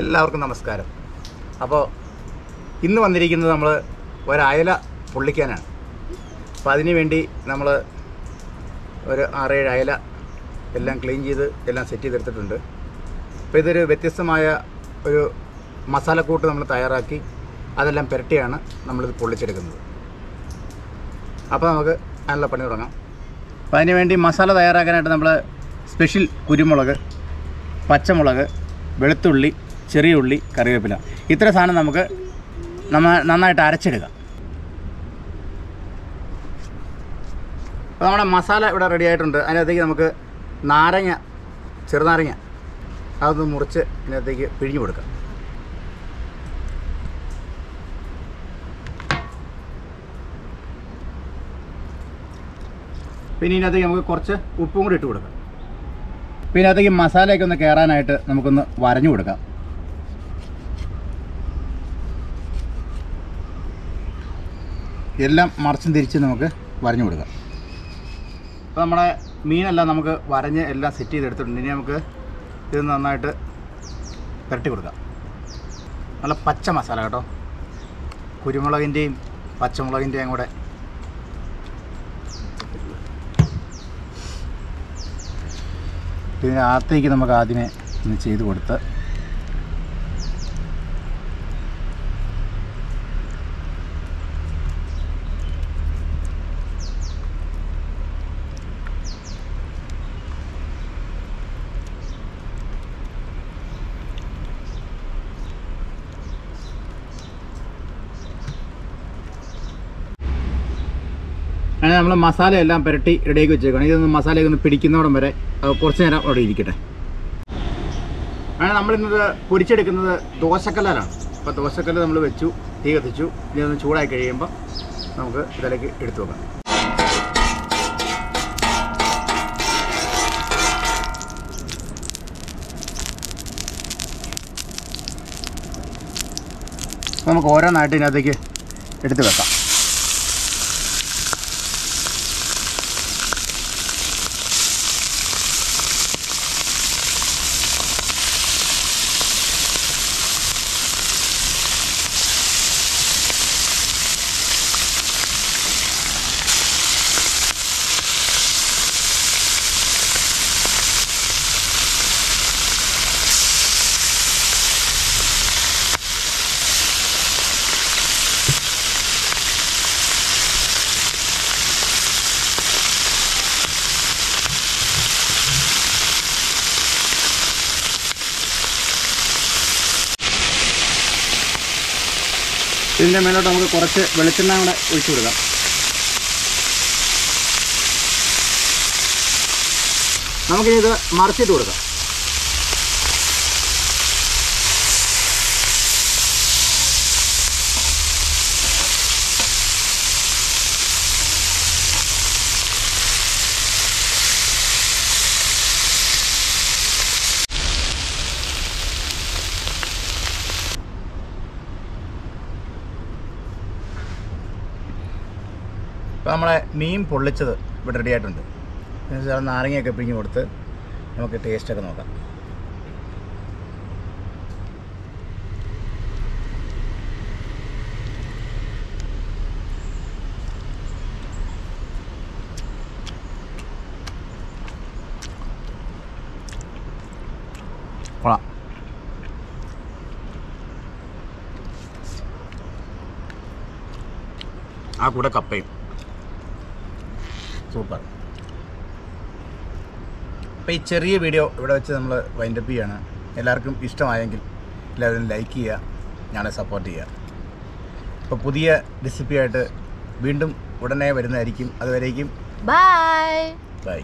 എല്ലാവർക്കും നമസ്കാരം. അപ്പോൾ ഇന്ന് വന്നിരിക്കുന്നത് നമ്മൾ ഒരയല പൊള്ളിക്കാനാണ്. അപ്പോൾ അതിന് വേണ്ടി നമ്മൾ ഒരു ആറേഴ് അയല എല്ലാം ക്ലീൻ ചെയ്ത് എല്ലാം സെറ്റ് ചെയ്തെടുത്തിട്ടുണ്ട്. അപ്പോൾ ഇതൊരു വ്യത്യസ്തമായ ഒരു മസാലക്കൂട്ട് നമ്മൾ തയ്യാറാക്കി അതെല്ലാം പുരട്ടിയാണ് നമ്മളിത് പൊള്ളിച്ചെടുക്കുന്നത്. അപ്പോൾ നമുക്ക് അതിനുള്ള പണി തുടങ്ങാം. അപ്പോൾ അതിന് വേണ്ടി മസാല തയ്യാറാക്കാനായിട്ട് നമ്മൾ സ്പെഷ്യൽ കുരുമുളക് പച്ചമുളക് വെളുത്തുള്ളി ചെറിയ ഉള്ളി കറിവേപ്പില. ഇത്ര സാധനം നമുക്ക് നന്നായിട്ട് അരച്ചെടുക്കാം. അപ്പോൾ നമ്മുടെ മസാല ഇവിടെ റെഡി ആയിട്ടുണ്ട്. അതിനകത്തേക്ക് നമുക്ക് നാരങ്ങ ചെറുനാരങ്ങ അതൊന്ന് മുറിച്ച് ഇതിനകത്തേക്ക് പിഴിഞ്ഞു കൊടുക്കാം. പിന്നെ ഇതിനകത്തേക്ക് നമുക്ക് കുറച്ച് ഉപ്പും കൂടി ഇട്ട് കൊടുക്കാം. പിന്നെ അതിനകത്തേക്ക് മസാലയൊക്കെ ഒന്ന് കയറാനായിട്ട് നമുക്കൊന്ന് വരഞ്ഞു കൊടുക്കാം. എല്ലാം മറിച്ചും തിരിച്ച് നമുക്ക് വരഞ്ഞു കൊടുക്കാം. അപ്പോൾ നമ്മുടെ മീനെല്ലാം നമുക്ക് വരഞ്ഞ് എല്ലാം സെറ്റ് ചെയ്തെടുത്തിട്ടുണ്ട്. ഇനി നമുക്ക് ഇത് നന്നായിട്ട് പുരട്ടി കൊടുക്കാം. നല്ല പച്ച മസാല കേട്ടോ. കുരുമുളകിന്റെയും പച്ചമുളകിന്റെയും കൂടെ. ഇതിനകത്തേക്ക് നമുക്ക് ആദ്യമേ ഒന്ന് ചെയ്ത് കൊടുത്ത് അങ്ങനെ നമ്മൾ മസാലയെല്ലാം പുരട്ടി റെഡിയാക്കി വെച്ചേക്കണം ഇതൊന്ന് മസാലയൊക്കെ ഒന്ന് പിടിക്കുന്നോടം വരെ കുറച്ച് നേരം അവിടെ ഇരിക്കട്ടെ. അങ്ങനെ നമ്മളിന്നത് പൊരിച്ചെടുക്കുന്നത് ദോശക്കല്ലാണ് അപ്പോൾ ദോശക്കല്ല് നമ്മൾ വെച്ചു തീ കത്തിച്ചു. ഇനി ഒന്ന് ചൂടായി കഴിയുമ്പോൾ നമുക്ക് ഇതിലേക്ക് എടുത്തു വെക്കാം. നമുക്ക് ഓരോന്നായിട്ട് ഇതിനകത്തേക്ക് എടുത്ത് വെക്കാം. ഇതിന്റെ മേലോട്ട് നമുക്ക് കുറച്ച് വെളിച്ചെണ്ണ കൂടെ ഒഴിച്ചു കൊടുക്കാം. നമുക്കിനി ഇത് മറിച്ചിട്ട് കൊടുക്കാം. ഇപ്പോൾ നമ്മളെ മീൻ പൊള്ളിച്ചത് ഇവിടെ റെഡി ആയിട്ടുണ്ട്. എന്നുവെച്ചാൽ നാരങ്ങയൊക്കെ പിഴിഞ്ഞ് കൊടുത്ത് നമുക്ക് ടേസ്റ്റൊക്കെ നോക്കാം. ആ കൂടെ കപ്പയും. സൂപ്പർ അപ്പോൾ ഈ ചെറിയ വീഡിയോ ഇവിടെ വെച്ച് നമ്മൾ വൈൻഡപ്പ് ചെയ്യാണ്. എല്ലാവർക്കും ഇഷ്ടമായെങ്കിൽ എല്ലാവരും ലൈക്ക് ചെയ്യുക ഞങ്ങളെ സപ്പോർട്ട് ചെയ്യുക. അപ്പോൾ പുതിയ റെസിപ്പിയായിട്ട് വീണ്ടും ഉടനെ വരുന്നതായിരിക്കും. അതുവരേക്കും ബൈ ബൈ